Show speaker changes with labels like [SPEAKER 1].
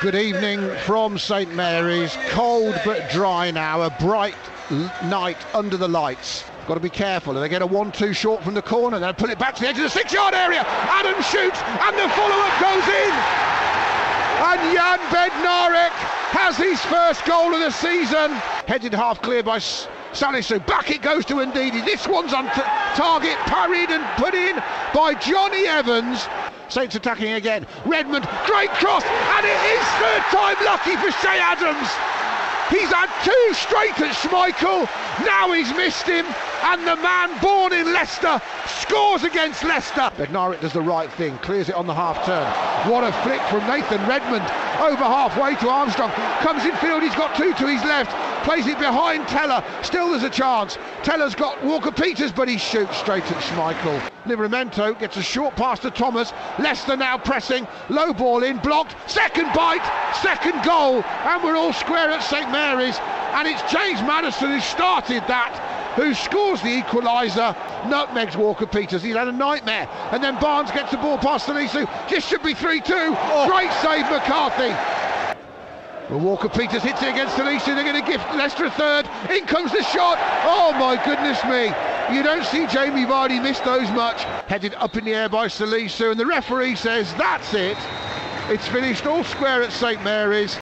[SPEAKER 1] Good evening from St Mary's. Cold but dry now. A bright night under the lights. Got to be careful. They get a one-two short from the corner. Then pull it back to the edge of the six-yard area. Adam shoots, and the follow-up goes in. And Jan Bednarek has his first goal of the season. Headed half clear by Salisu. Back it goes to Ndidi. This one's on t- target, parried and put in by Jonny Evans. Saints attacking again. Redmond, great cross, and it is third time lucky for Ché Adams. He's had two straight at Schmeichel. Now he's missed him, and the man born in Leicester scores against Leicester. Bednarek does the right thing, clears it on the half turn. What a flick from Nathan Redmond over halfway to Armstrong. Comes in field, he's got two to his left. Plays it behind Tella. Still there's a chance. Tella's got Walker Peters, but he shoots straight at Schmeichel. Livramento gets a short pass to Thomas. Leicester now pressing. Low ball in, blocked. Second bite, second goal. And we're all square at St Mary's. And it's James Maddison who started that, who scores the equaliser. Nutmegs Walker Peters. He's had a nightmare. And then Barnes gets the ball past Salisu. This should be 3 2. Great save, McCarthy. Well, Walker Peters hits it against Salisu. They're going to give Leicester a third. In comes the shot. Oh my goodness me. You don't see Jamie Vardy miss those much. Headed up in the air by Salisu, and the referee says that's it. It's finished all square at St Mary's.